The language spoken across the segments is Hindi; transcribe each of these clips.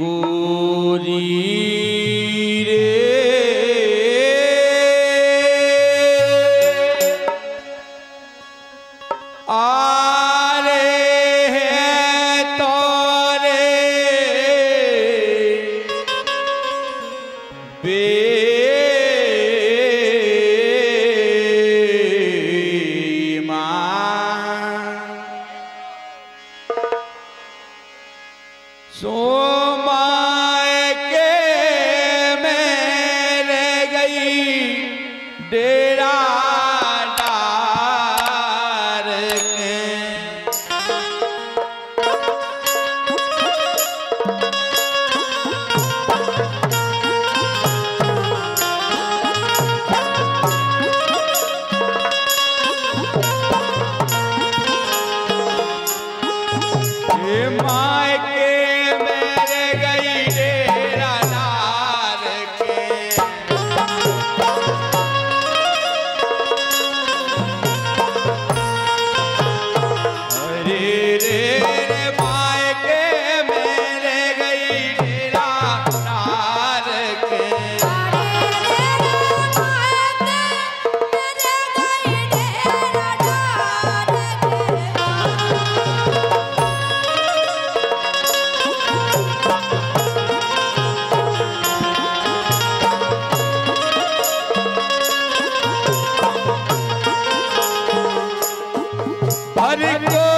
Ooh. हर को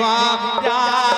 काय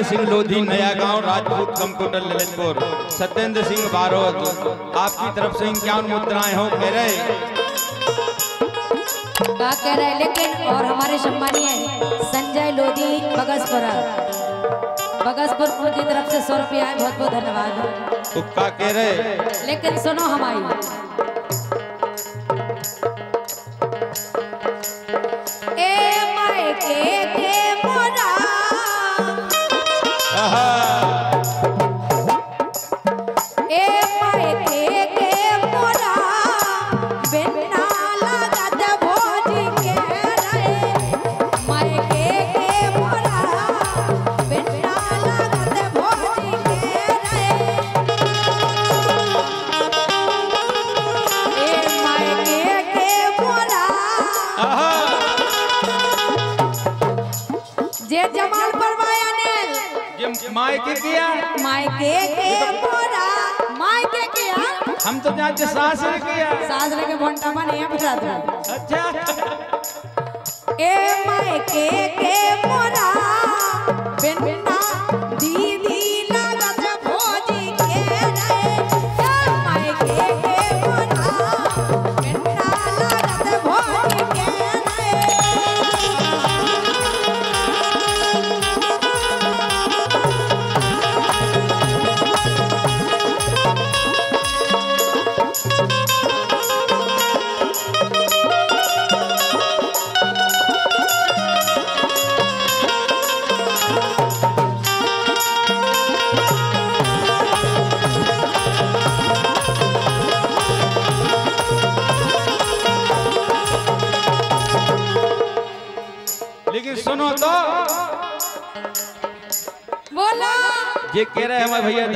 धर्मेंद्र सिंह लोधी नया गाँव राजपूत कंप्यूटर ललितपुर। सत्येंद्र सिंह बारोद आपकी तरफ़ से इक्यावन मुद्राएँ हो कह रहे का कह रहे लेकिन और हमारे सम्मानीय संजय लोधी बगसपुरा। बगसपुर उनकी तरफ़ से सौ रुपया है बहुत बहुत धन्यवाद। तुक्का कह रहे लेकिन सुनो हमारी। ए मायके के मोरा। मायके किया मायके के मोरा मायके किया हम तो जानते रे किया सास के भंटा बने हैं बिठात में अच्छा। ए मायके के मोरा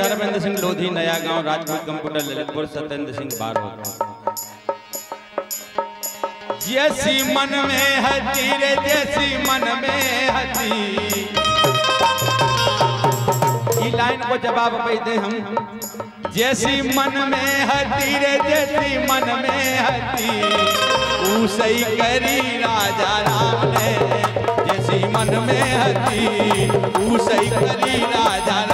धर्मेंद्र सिंह लोधी, नया गाँव, राजपूत, कंप्यूटर, ललितपुर, सत्येंद्र सिंह बारोद जैसी मन में हती रे, जैसी मन में हती ई लाइन को जवाब पे दे हम। जैसी मन में हती रे, जैसी मन में हती सही करी राजा राम ने, जैसी मन में हती सही करी राजा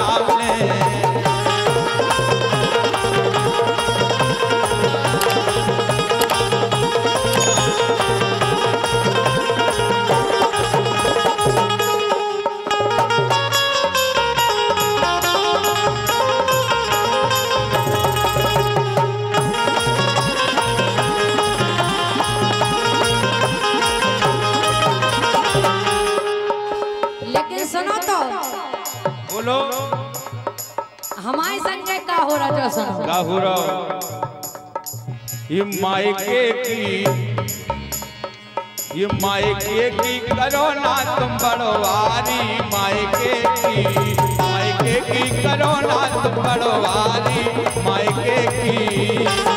मायके की। ये मायके की करो ना तुम बड़वारी, मायके की। मायके की करो ना तुम बड़वारी, मायके की।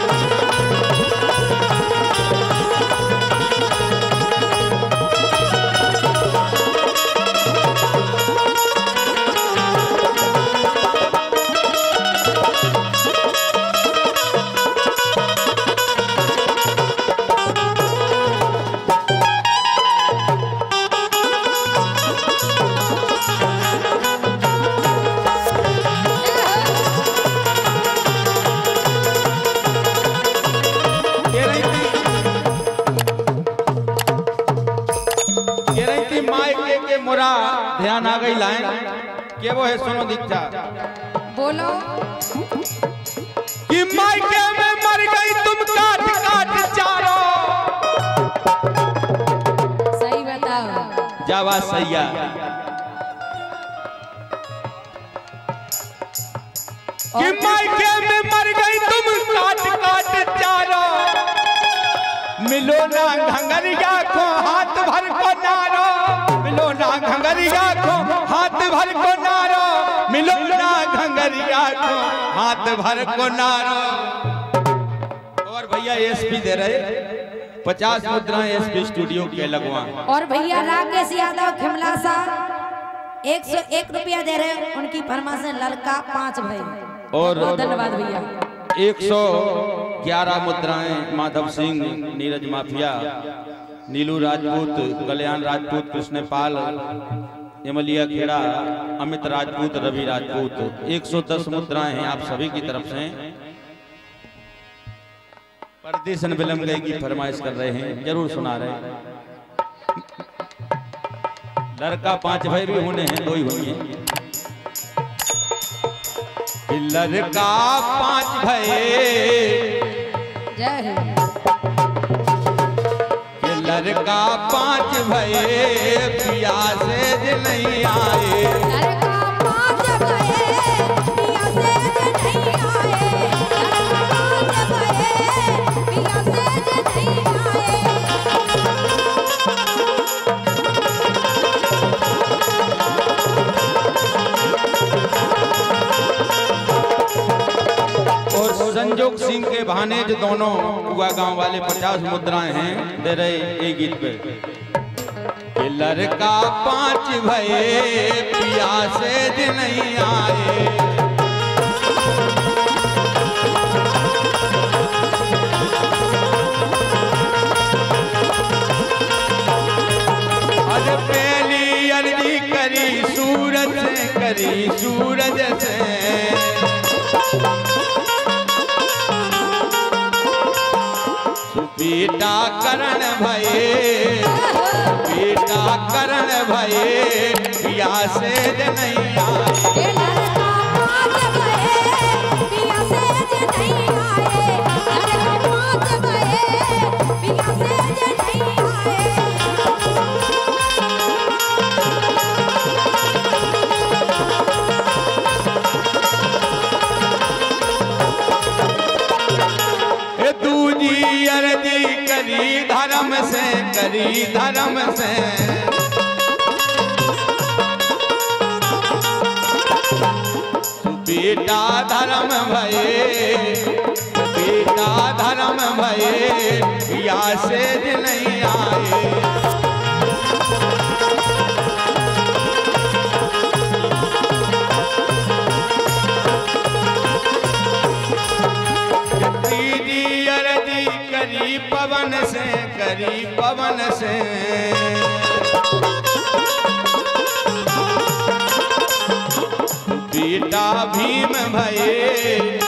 सैया। कि मायके में मर गई तुम काट काट चारो। मिलो ना घंगरिया को हाथ भर को नारो। मिलो ना घंगरिया को हाथ भर को नारो। मिलो ना घंगरिया को हाथ भर को नारो। और भैया एसपी दे रहे पचास मुद्राएँ एसपी स्टूडियो के लगवा और भैया राकेश यादव खिमला सा एक सौ एक रुपया दे रहे हैं उनकी फरमाइश है लड़का पाँच भाई। और- धन्यवाद भैया। 111 मुद्राएँ माधव सिंह नीरज माफिया नीलू राजपूत कल्याण राजपूत कृष्ण पाल एमलिया खेड़ा अमित राजपूत रवि राजपूत। 110 मुद्राएँ हैं आप सभी की तरफ़ से। परदेशन विलम गए की फरमाइश कर रहे हैं। ज़रूर सुना रहे हैं। लड़का पाँच भाई भी होने हैं दो ही हैं कि लड़का पाँच कि लड़का पाँच भये पिया से नहीं आए। सिंह के भानेज दोनों हुआ गाँव वाले पचास मुद्राएँ हैं, दे रहे एक गीत पे। लड़का पाँच भये, पिया से जे नहीं आए। पहली अर्जी करी सूरज से, करी सूरज से। सुपीटा करण भये पीटा करण भये पिया से नहीं बेटा धर्म भये, बेटा धर्म भये पिया से नहीं आए। दीदी अरजी करी पवन से, करी पवन से। भीम भये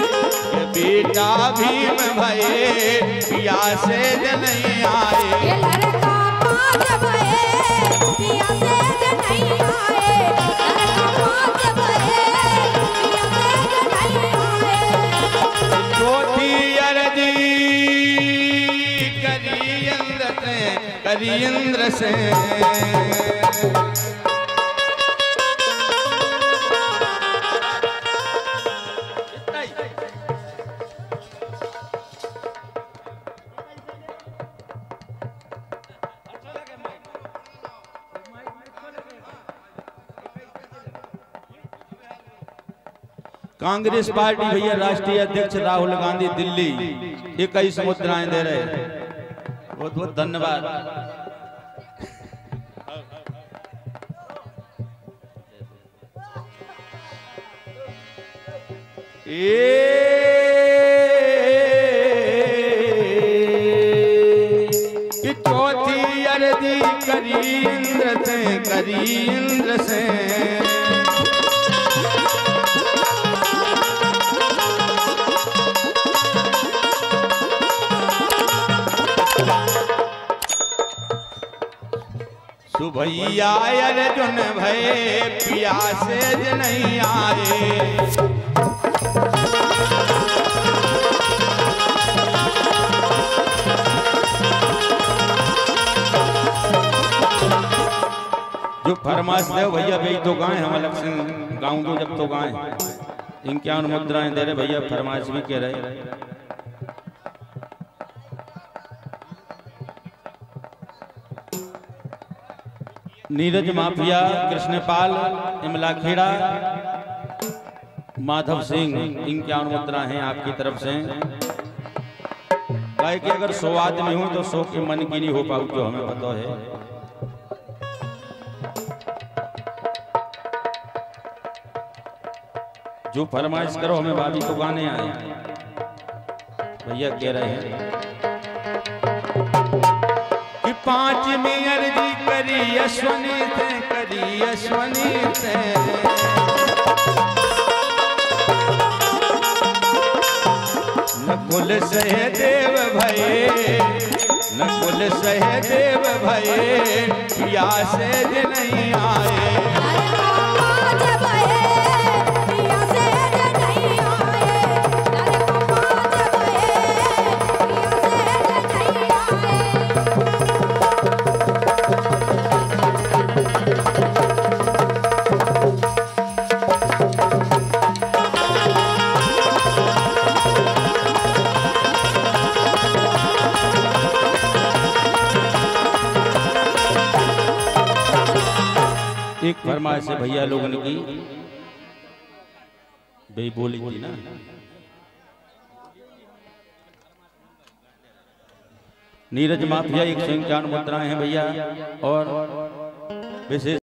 बेटा भीम भये पिया से जे नहीं आए। लड़का भये, पिया से आए। लड़का भये, करी इंद्र से। कांग्रेस पार्टी भैया राष्ट्रीय अध्यक्ष राहुल गांधी दिल्ली। इक्कीस मुद्राएँ दे रहे बहुत बहुत धन्यवाद। ए चौथी अर्जी करी इंद्र से करी इंद्र से। भैया अर्जुन भय प्यासे नहीं आए। जो फरमाश दे, भैया भाई तो गाएँ हम अलग से गाऊँगे जब तो गाय इनक्यावन मुद्राएँ दे रहे, भैया फरमाश भी कह रहे। नीरज माफिया, कृष्णपाल, इमला खेड़ा, माधव सिंह इनक्यावन मुद्रा हैं आपकी तरफ़ से। काहे कि अगर सौ आदमी हूँ तो सौ के मन की नहीं हो पाऊ जो हमें पता है। जो फरमाइश करो, हमें भाभी तो गाने आए। भैया कह रहे हैं कि पाँच में अर्जी करी अश्वनी थे, करी अश्वनी थे। नकुल सहदेव भये नकुल सहदेव भये प्रिया से ज नहीं आए। से भैया लोगों की? बोली थी ना। नीरज माफिया एक सौ इक्यावन मुद्राएँ हैं भैया, और विशेष